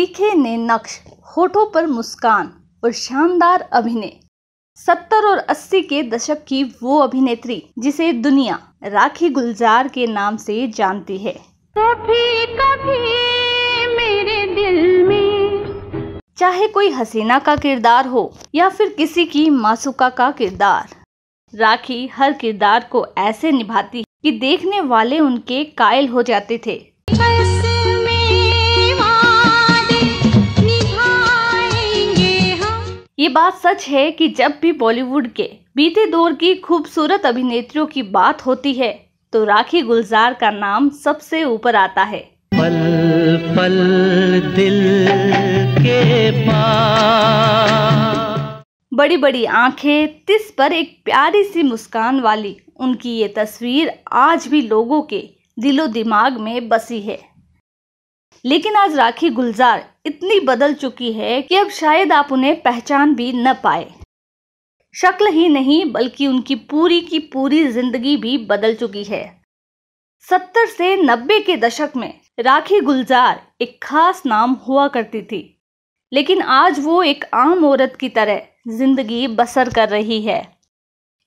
तीखे ने नक्श होठों पर मुस्कान और शानदार अभिनय। सत्तर और अस्सी के दशक की वो अभिनेत्री जिसे दुनिया राखी गुलजार के नाम से जानती है। कभी कभी मेरे दिल में। चाहे कोई हसीना का किरदार हो या फिर किसी की मासूका का किरदार राखी हर किरदार को ऐसे निभाती कि देखने वाले उनके कायल हो जाते थे। ये बात सच है कि जब भी बॉलीवुड के बीते दौर की खूबसूरत अभिनेत्रियों की बात होती है तो राखी गुलजार का नाम सबसे ऊपर आता है। पल पल दिल के पास बड़ी बड़ी आँखें तिस पर एक प्यारी सी मुस्कान वाली उनकी ये तस्वीर आज भी लोगों के दिलो दिमाग में बसी है। लेकिन आज राखी गुलजार इतनी बदल चुकी है कि अब शायद आप उन्हें पहचान भी न पाए। शक्ल ही नहीं, बल्कि उनकी पूरी की पूरी ज़िंदगी भी बदल चुकी है। सत्तर से नब्बे के दशक में राखी गुलजार एक खास नाम हुआ करती थी, लेकिन आज वो एक आम औरत की तरह ज़िंदगी बसर कर रही है।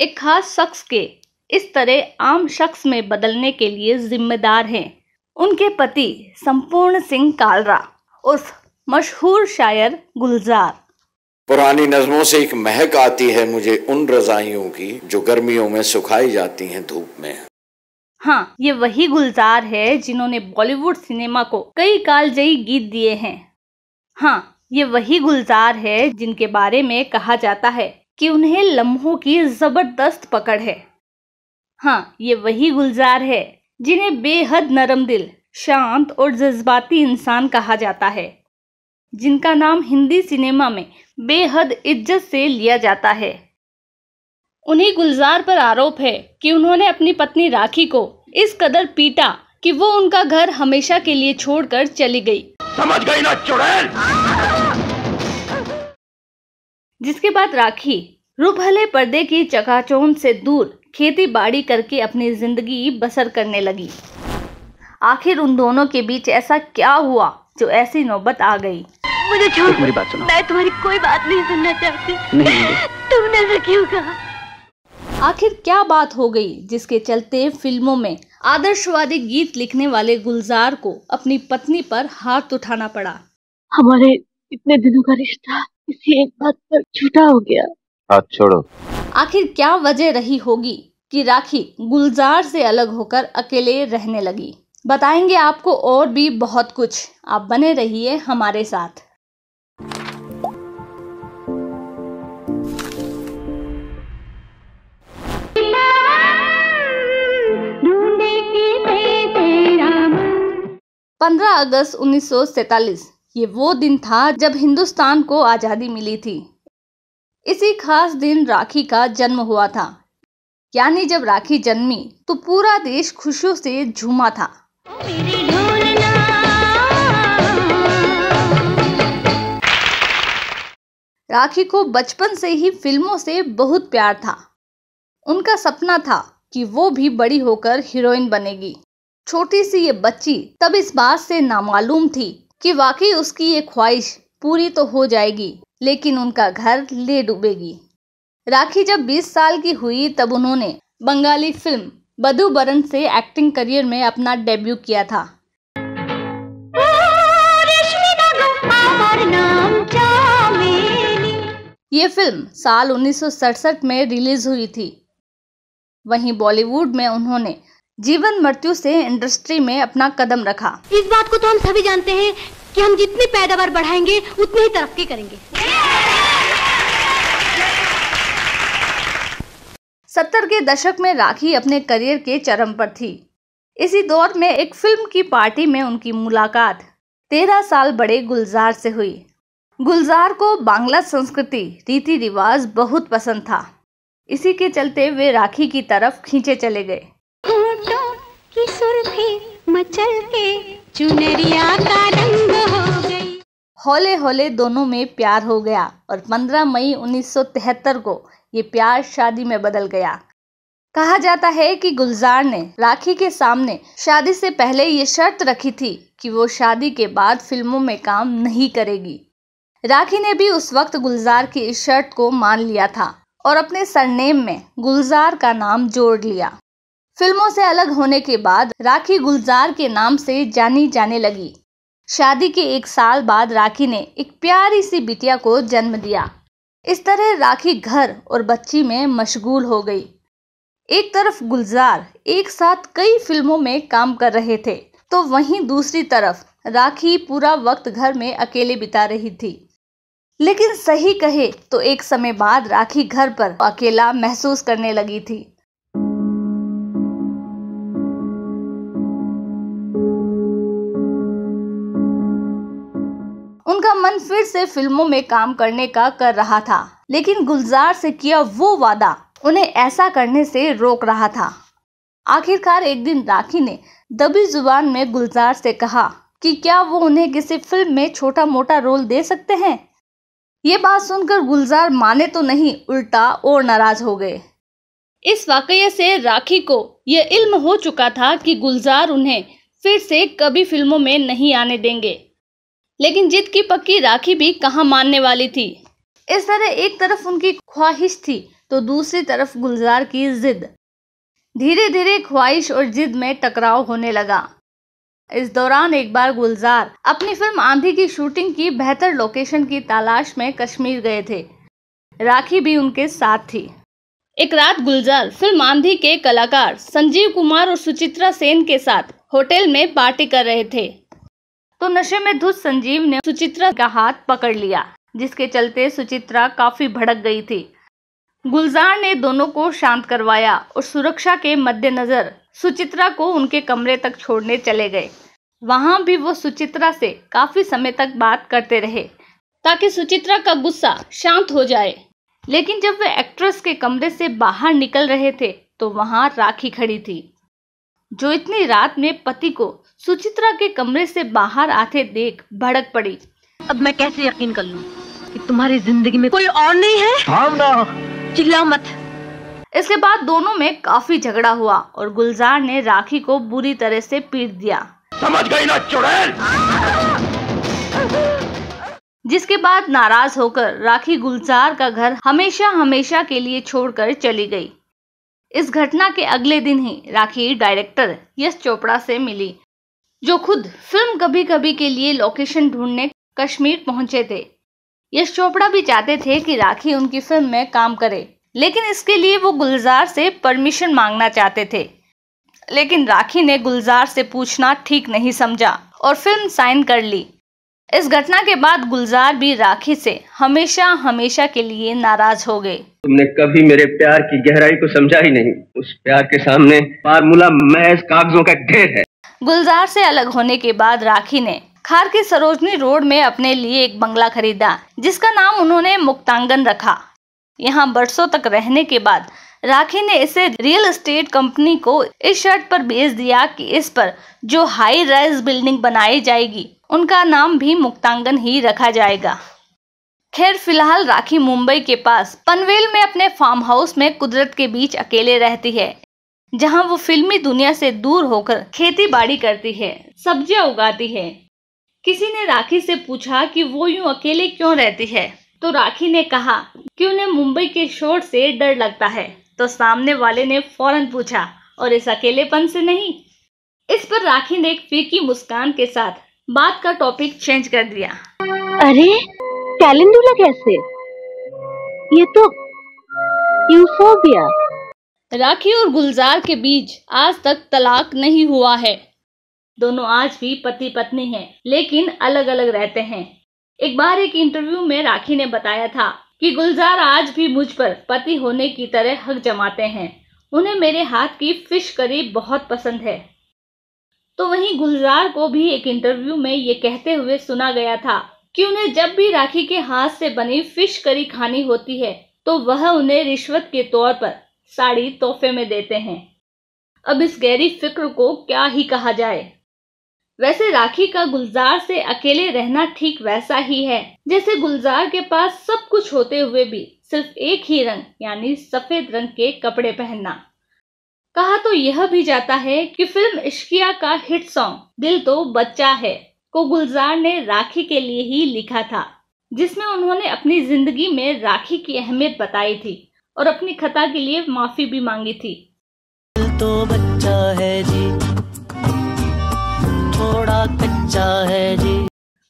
एक खास शख्स के इस तरह आम शख्स में बदलने के लिए जिम्मेदार हैं। उनके पति संपूर्ण सिंह कालरा उर्फ़ मशहूर शायर गुलजार। पुरानी नज़मों से एक महक आती है मुझे उन रजाइयों की जो गर्मियों में सुखाई जाती हैं धूप में। हाँ ये वही गुलजार है जिन्होंने बॉलीवुड सिनेमा को कई कालजयी गीत दिए हैं। हाँ ये वही गुलजार है जिनके बारे में कहा जाता है कि उन्हें लम्हों की ज़बरदस्त पकड़ है। हाँ ये वही गुलजार है जिन्हें बेहद नरम दिल शांत और जज्बाती इंसान कहा जाता है। जिनका नाम हिंदी सिनेमा में बेहद इज़्ज़त से लिया जाता है। उन्हीं गुलजार पर आरोप है कि उन्होंने अपनी पत्नी राखी को इस कदर पीटा कि वो उनका घर हमेशा के लिए छोड़कर चली गई। समझ गई ना चुड़ैल? जिसके बाद राखी रूपहले पर्दे की चकाचौंध से दूर खेती बाड़ी करके अपनी ज़िंदगी बसर करने लगी। आखिर उन दोनों के बीच ऐसा क्या हुआ जो ऐसी नौबत आ गई? मुझे छोड़ मेरी बात सुनो। मैं तुम्हारी कोई बात नहीं सुनना चाहती। नहीं तुमने ऐसा क्यों कहा? आखिर क्या बात हो गई जिसके चलते फ़िल्मों में आदर्शवादी गीत लिखने वाले गुलजार को अपनी पत्नी पर हाथ उठाना पड़ा? हमारे इतने दिनों का रिश्ता इसी एक बात पर झूठा हो गया। हाथ छोड़ो। आखिर क्या वजह रही होगी कि राखी गुलजार से अलग होकर अकेले रहने लगी? बताएँगे आपको और भी बहुत कुछ। आप बने रहिए हमारे साथ। पंद्रह किसे तेरा मन 15 अगस्त 1947 ये वो दिन था जब हिंदुस्तान को आज़ादी मिली थी। इसी खास दिन राखी का जन्म हुआ था। यानी जब राखी जन्मी तो पूरा देश खुशियों से झूमा था। राखी को बचपन से ही फ़िल्मों से बहुत प्यार था। उनका सपना था कि वो भी बड़ी होकर हीरोइन बनेगी। छोटी सी ये बच्ची तब इस बात से नामालूम थी कि वाकई उसकी ये ख्वाहिश पूरी तो हो जाएगी। लेकिन उनका घर ले डूबेगी। राखी जब 20 साल की हुई तब उन्होंने बंगाली फ़िल्म बधु बरन से एक्टिंग करियर में अपना डेब्यू किया था। ये फ़िल्म साल 1967 में रिलीज़ हुई थी। वहीं बॉलीवुड में उन्होंने जीवन मृत्यु से इंडस्ट्री में अपना कदम रखा। इस बात को तो हम सभी जानते हैं कि हम जितनी पैदावार बढ़ाएँगे, उतनी ही तरक्की करेंगे। सत्तर के दशक में राखी अपने करियर के चरम पर थी। इसी दौर में एक फ़िल्म की पार्टी में उनकी मुलाकात तेरह साल बड़े गुलजार से हुई। गुलजार को बांग्ला संस्कृति रीति रिवाज बहुत पसंद था। इसी के चलते वे राखी की तरफ़ खींचे चले गए। हौले हौले दोनों में प्यार हो गया और 15 मई 1973 को ये प्यार शादी में बदल गया। कहा जाता है कि गुलजार ने राखी के सामने शादी से पहले ये शर्त रखी थी कि वो शादी के बाद फ़िल्मों में काम नहीं करेगी। राखी ने भी उस वक्त गुलजार की इस शर्त को मान लिया था और अपने सरनेम में गुलजार का नाम जोड़ लिया। फ़िल्मों से अलग होने के बाद राखी गुलजार के नाम से जानी जाने लगी। शादी के एक साल बाद राखी ने एक प्यारी सी बिटिया को जन्म दिया। इस तरह राखी घर और बच्ची में मशगूल हो गई। एक तरफ़ गुलजार एक साथ कई फ़िल्मों में काम कर रहे थे तो वहीं दूसरी तरफ़ राखी पूरा वक्त घर में अकेले बिता रही थी। लेकिन सही कहे तो एक समय बाद राखी घर पर अकेला महसूस करने लगी थी। फिर से फ़िल्मों में काम करने का कर रहा था, लेकिन गुलजार से किया वो वादा, उन्हें ऐसा करने से रोक रहा था। आखिरकार एक दिन राखी ने दबी ज़ुबान में गुलजार से कहा कि क्या वो उन्हें किसी फ़िल्म में छोटा मोटा रोल दे सकते हैं? ये बात सुनकर गुलजार माने तो नहीं, उल्टा और नाराज़ हो गए। इस वाकये से राखी को यह इल्म हो चुका था कि गुलजार उन्हें फिर से कभी फ़िल्मों में नहीं आने देंगे। लेकिन जिद की पक्की राखी भी कहाँ मानने वाली थी? इस तरह एक तरफ़ उनकी ख्वाहिश थी तो दूसरी तरफ़ गुलजार की जिद। धीरे धीरे ख्वाहिश और जिद में टकराव होने लगा। इस दौरान एक बार गुलजार अपनी फ़िल्म आंधी की शूटिंग की बेहतर लोकेशन की तलाश में कश्मीर गए थे। राखी भी उनके साथ थी। एक रात गुलजार फ़िल्म आंधी के कलाकार संजीव कुमार और सुचित्रा सेन के साथ होटल में पार्टी कर रहे थे। तो नशे में धुत संजीव ने सुचित्रा का हाथ पकड़ लिया, जिसके चलते सुचित्रा काफ़ी भड़क गई थी। गुलजार ने दोनों को शांत करवाया और सुरक्षा के मद्देनजर सुचित्रा को उनके कमरे तक छोड़ने चले गए। वहाँ भी वो सुचित्रा से काफ़ी समय तक बात करते रहे, ताकि सुचित्रा का गुस्सा शांत हो जाए। लेकिन जब वे एक्ट्रेस के कमरे से बाहर निकल रहे थे तो वहाँ राखी खड़ी थी। जो इतनी रात में पति को सुचित्रा के कमरे से बाहर आते देख भड़क पड़ी। अब मैं कैसे यकीन कर लूँ कि तुम्हारी ज़िंदगी में कोई और नहीं है? चिल्लाओ मत। इसके बाद दोनों में काफ़ी झगड़ा हुआ और गुलजार ने राखी को बुरी तरह से पीट दिया। समझ गई ना चुड़ैल? जिसके बाद नाराज़ होकर राखी गुलजार का घर हमेशा हमेशा के लिए छोड़कर चली गई। इस घटना के अगले दिन ही राखी डायरेक्टर यश चोपड़ा से मिली, जो खुद फ़िल्म कभी कभी के लिए लोकेशन ढूँढने कश्मीर पहुँचे थे। यश चोपड़ा भी चाहते थे कि राखी उनकी फ़िल्म में काम करे, लेकिन इसके लिए वो गुलजार से परमिशन मांगना चाहते थे। लेकिन राखी ने गुलजार से पूछना ठीक नहीं समझा और फ़िल्म साइन कर ली। इस घटना के बाद गुलजार भी राखी से हमेशा हमेशा के लिए नाराज़ हो गए। तुमने कभी मेरे प्यार की गहराई को समझा ही नहीं। उस प्यार के सामने फार्मूला महज कागजों का ढेर है। गुलजार से अलग होने के बाद राखी ने खार के सरोजनी रोड में अपने लिए एक बंगला खरीदा जिसका नाम उन्होंने मुक्तांगन रखा। यहाँ बरसों तक रहने के बाद राखी ने इसे रियल एस्टेट कंपनी को इस शर्त पर बेच दिया कि इस पर जो हाई राइज बिल्डिंग बनाई जाएगी, उनका नाम भी मुक्तांगन ही रखा जाएगा। खैर, फ़िलहाल राखी मुंबई के पास पनवेल में अपने फार्म हाउस में कुदरत के बीच अकेले रहती है, जहाँ वो फिल्मी दुनिया से दूर होकर खेती बाड़ी करती है, सब्ज़ियाँ उगाती है। किसी ने राखी से पूछा कि वो यूँ अकेले क्यों रहती है तो राखी ने कहा कि उन्हें मुंबई के शोर से डर लगता है। तो सामने वाले ने फ़ौरन पूछा और इस अकेलेपन से नहीं? इस पर राखी ने एक फीकी मुस्कान के साथ बात का टॉपिक चेंज कर दिया। अरे कैलेंडुला कैसे? ये तो यूफोबिया राखी और गुलजार के बीच आज तक तलाक नहीं हुआ है। दोनों आज भी पति पत्नी हैं लेकिन अलग अलग रहते हैं। एक बार एक इंटरव्यू में राखी ने बताया था कि गुलजार आज भी मुझ पर पति होने की तरह हक जमाते हैं। उन्हें मेरे हाथ की फ़िश करी बहुत पसंद है। तो वहीं गुलजार को भी एक इंटरव्यू में ये कहते हुए सुना गया था कि उन्हें जब भी राखी के हाथ से बनी फ़िश करी खानी होती है तो वह उन्हें रिश्वत के तौर पर साड़ी तोहफे में देते हैं। अब इस गहरी फ़िक्र को क्या ही कहा जाए। वैसे राखी का गुलजार से अकेले रहना ठीक वैसा ही है। जैसे गुलजार के पास सब कुछ होते हुए भी सिर्फ़ एक ही रंग, यानी सफ़ेद रंग के कपड़े पहनना। कहा तो यह भी जाता है कि फ़िल्म इश्किया का हिट सॉन्ग, दिल तो बच्चा है, को गुलजार ने राखी के लिए ही लिखा था, जिसमें उन्होंने अपनी ज़िंदगी में राखी की अहमियत बताई थी और अपनी खता के लिए माफ़ी भी मांगी थी। तो बच्चा है जी। कच्चा है जी।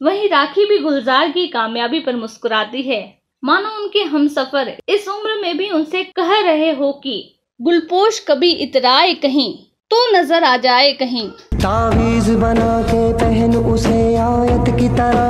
वहीं राखी भी गुलजार की कामयाबी पर मुस्कुराती है। मानो उनके हम सफ़र इस उम्र में भी उनसे कह रहे हो कि गुलपोश कभी इतराए कहीं तो नज़र आ जाए कहीं। तावीज बना के पहन उसे आयत की तरह।